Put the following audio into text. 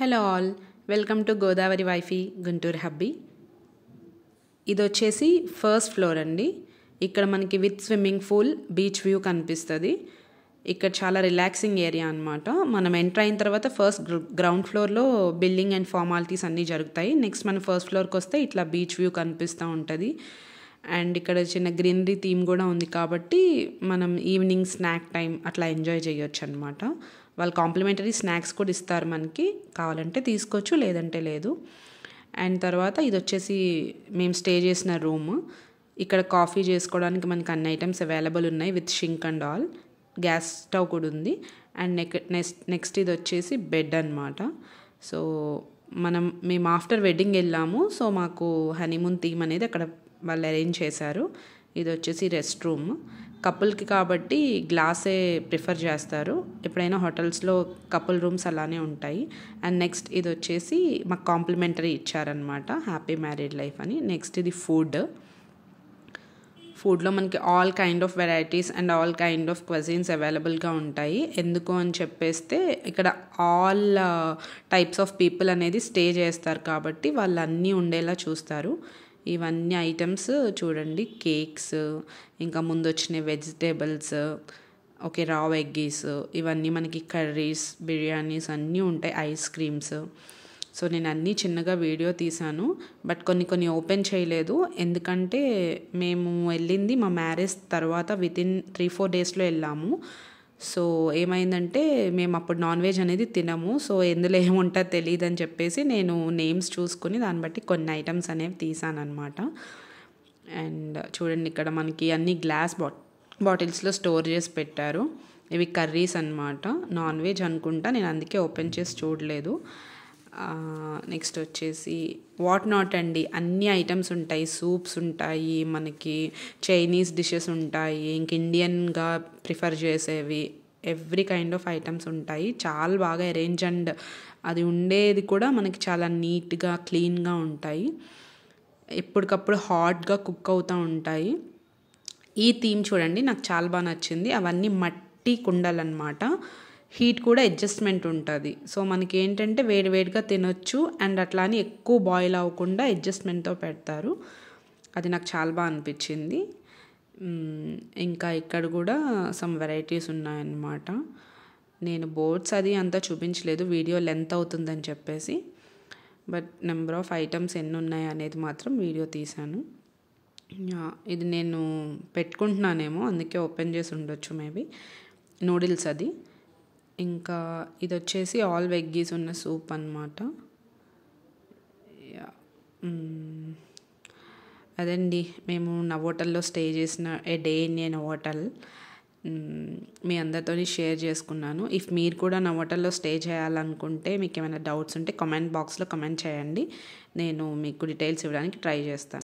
Hello all welcome to Godavari wifey Guntur hubby ఇది వచ్చేసి first floor అండి. ఇక్కడ మనకి with swimming pool beach view కనిపిస్తుంది. ఇక్కడ చాలా రిలాక్సింగ్ ఏరియా అనమాట మనం ఎంటర్ అయిన తర్వాత ఫస్ట్ గ్రౌండ్ ఫ్లోర్లో బిల్డింగ్ అండ్ ఫార్మాలిటీస్ అన్నీ జరుగుతాయి. నెక్స్ట్ మనం ఫస్ట్ ఫ్లోర్కి వస్తే ఇట్లా బీచ్ వ్యూ కనిపిస్తూ ఉంటుంది. అండ్ ఇక్కడ చిన్న గ్రీనరీ థీమ్ కూడా ఉంది కాబట్టి మనం ఈవినింగ్ స్నాక్ టైం అట్లా ఎంజాయ్ చేయొచ్చు అనమాట వాళ్ళు కాంప్లిమెంటరీ స్నాక్స్ కూడా ఇస్తారు మనకి. కావాలంటే తీసుకోవచ్చు లేదంటే లేదు. అండ్ తర్వాత ఇది వచ్చేసి మేము స్టే చేసిన రూమ్. ఇక్కడ కాఫీ చేసుకోవడానికి మనకి అన్ని ఐటమ్స్ అవైలబుల్ ఉన్నాయి with sink and all. Gas stove కూడా ఉంది. అండ్ నెక్ నెక్స్ట్ నెక్స్ట్ ఇది వచ్చేసి బెడ్ అనమాట సో మనం మేము ఆఫ్టర్ వెడ్డింగ్ వెళ్ళాము. సో మాకు హనీమూన్ థీమ్ అనేది అక్కడ వాళ్ళు అరేంజ్ చేశారు. ఇది వచ్చేసి రెస్ట్ రూమ్ కపుల్కి కాబట్టి గ్లాసే ప్రిఫర్ చేస్తారు. ఎప్పుడైనా హోటల్స్లో కపుల్ రూమ్స్ అలానే ఉంటాయి. అండ్ నెక్స్ట్ ఇది వచ్చేసి మాకు కాంప్లిమెంటరీ ఇచ్చారనమాట హ్యాపీ మ్యారీడ్ లైఫ్ అని. నెక్స్ట్ ఇది ఫుడ్ ఫుడ్లో మనకి all kind of varieties and all kind of cuisines అవైలబుల్గా ఉంటాయి. ఎందుకు అని చెప్పేస్తే ఇక్కడ ఆల్ టైప్స్ ఆఫ్ పీపుల్ అనేది స్టే చేస్తారు కాబట్టి వాళ్ళు అన్నీ ఉండేలా చూస్తారు. ఇవన్నీ ఐటమ్స్ చూడండి. కేక్స్ ఇంకా ముందు వచ్చిన వెజిటేబుల్స్ ఓకే రా ఎగ్గీస్ ఇవన్నీ మనకి కర్రీస్ బిర్యానీస్ అన్నీ ఉంటాయి. ఐస్ క్రీమ్స్ సో నేను అన్నీ చిన్నగా వీడియో తీశాను బట్ కొన్ని కొన్ని ఓపెన్ చేయలేదు. ఎందుకంటే మేము వెళ్ళింది మా మ్యారేజ్ తర్వాత వితిన్ త్రీ ఫోర్ డేస్లో వెళ్ళాము. సో ఏమైందంటే మేము అప్పుడు నాన్ వెజ్ అనేది తినము సో ఎందులో ఏముంటుందో తెలియదు అని చెప్పేసి నేను నేమ్స్ చూసుకుని దాన్ని బట్టి కొన్ని ఐటమ్స్ అనేవి తీసాను అనమాట అండ్ చూడండి ఇక్కడ మనకి అన్ని గ్లాస్ బాట్ బాటిల్స్లో స్టోర్ చేసి పెట్టారు. ఇవి కర్రీస్ అనమాట నాన్ వెజ్ అనుకుంటా నేను అందుకే ఓపెన్ చేసి చూడలేదు. నెక్స్ట్ వచ్చేసి వాట్ నాట్ అండి. అన్ని ఐటమ్స్ ఉంటాయి. సూప్స్ ఉంటాయి. మనకి చైనీస్ డిషెస్ ఉంటాయి. ఇంక ఇండియన్గా ప్రిఫర్ చేసేవి. ఎవ్రీ కైండ్ ఆఫ్ ఐటమ్స్ ఉంటాయి. చాలా బాగా అరేంజ్ అండ్ అది ఉండేది కూడా మనకి చాలా నీట్గా క్లీన్గా ఉంటాయి. ఎప్పటికప్పుడు హాట్గా కుక్ అవుతూ ఉంటాయి. ఈ థీమ్ చూడండి. నాకు చాలా బాగా నచ్చింది. అవన్నీ మట్టి కుండలు అనమాట హీట్ కూడా అడ్జస్ట్మెంట్ ఉంటుంది. సో మనకి ఏంటంటే వేడివేడిగా తినొచ్చు అండ్ అట్లా అని ఎక్కువ బాయిల్ అవ్వకుండా అడ్జస్ట్మెంట్తో పెడతారు. అది నాకు చాలా బాగా అనిపించింది. ఇంకా ఇక్కడ కూడా సమ్ వెరైటీస్ ఉన్నాయన్నమాట. నేను బోర్డ్స్ అది అంతా చూపించలేదు. వీడియో లెంత్ అవుతుందని చెప్పేసి. బట్ నెంబర్ ఆఫ్ ఐటమ్స్ ఎన్ని ఉన్నాయి అనేది మాత్రం వీడియో తీశాను. ఇది నేను పెట్టుకుంటున్నానేమో అందుకే ఓపెన్ చేసి ఉండొచ్చు మేబీ. నూడిల్స్ అది. ఇంకా ఇది వచ్చేసి ఆల్ వెగ్గీస్ ఉన్న సూప్ అనమాట అదండి. మేము నవోటల్లో స్టే చేసిన ఏ డే ఇన్ హోటల్ మీ అందరితో షేర్ చేసుకున్నాను. ఇఫ్ మీరు కూడా నా హోటల్లో స్టే చేయాలనుకుంటే మీకు ఏమైనా డౌట్స్ ఉంటే కమెంట్ బాక్స్లో కమెంట్ చేయండి. నేను మీకు డీటెయిల్స్ ఇవ్వడానికి ట్రై చేస్తాను.